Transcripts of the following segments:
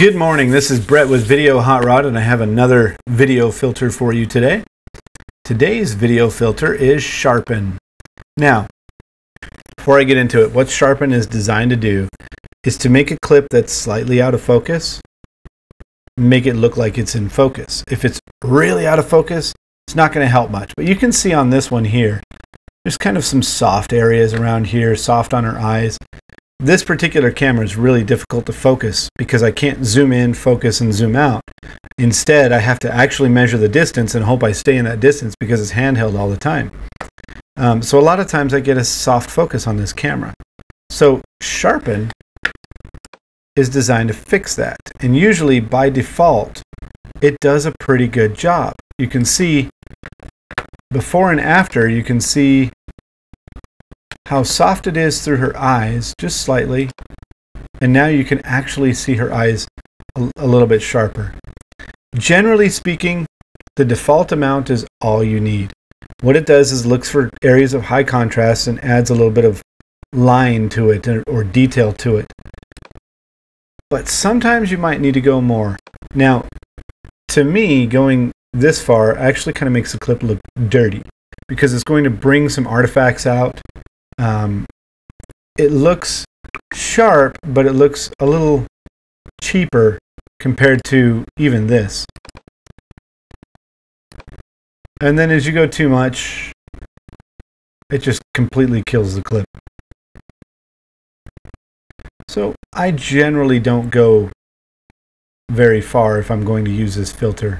Good morning. This is Brett with Video Hot Rod, and I have another video filter for you today. Today's video filter is Sharpen. Now, before I get into it, what Sharpen is designed to do is to make a clip that's slightly out of focus, make it look like it's in focus. If it's really out of focus, it's not going to help much. But you can see on this one here, there's kind of some soft areas around here, soft on her eyes. This particular camera is really difficult to focus because I can't zoom in, focus, and zoom out. Instead, I have to actually measure the distance and hope I stay in that distance because it's handheld all the time. Um, so a lot of times I get a soft focus on this camera. So Sharpen is designed to fix that. And usually by default, it does a pretty good job. You can see before and after, you can see how soft it is through her eyes, just slightly. And now you can actually see her eyes a, a little bit sharper. Generally speaking, the default amount is all you need. What it does is looks for areas of high contrast and adds a little bit of line to it or, or detail to it. But sometimes you might need to go more. Now, to me, going this far actually kind of makes the clip look dirty because it's going to bring some artifacts out um, it looks sharp, but it looks a little cheaper compared to even this. And then as you go too much, it just completely kills the clip. So I generally don't go very far if I'm going to use this filter.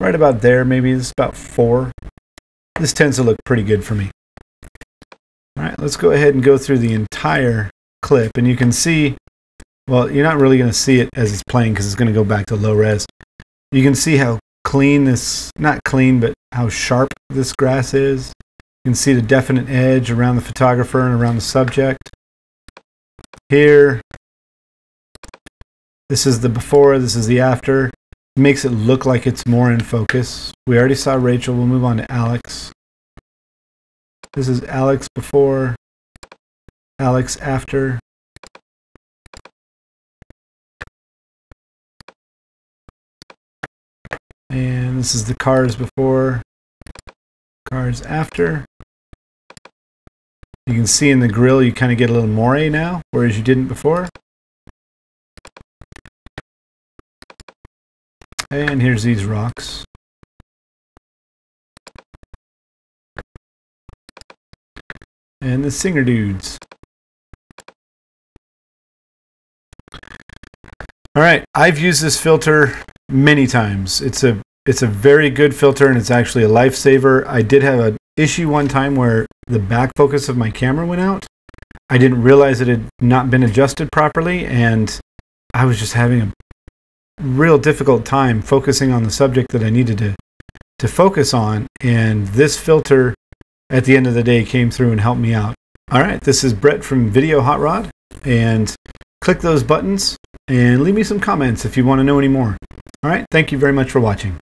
Right about there, maybe it's about four. This tends to look pretty good for me. Let's go ahead and go through the entire clip. And you can see, well, you're not really going to see it as it's playing because it's going to go back to low res. You can see how clean this, not clean, but how sharp this grass is. You can see the definite edge around the photographer and around the subject. Here, this is the before, this is the after. Makes it look like it's more in focus. We already saw Rachel. We'll move on to Alex. This is Alex before, Alex after. And this is the cars before, cars after. You can see in the grill you kind of get a little moire now, whereas you didn't before. And here's these rocks. And the Singer Dudes. All right, I've used this filter many times. It's a it's a very good filter and it's actually a lifesaver. I did have an issue one time where the back focus of my camera went out. I didn't realize it had not been adjusted properly and I was just having a real difficult time focusing on the subject that I needed to to focus on and this filter at the end of the day came through and helped me out. All right, this is Brett from Video Hot Rod, and click those buttons and leave me some comments if you want to know any more. All right, thank you very much for watching.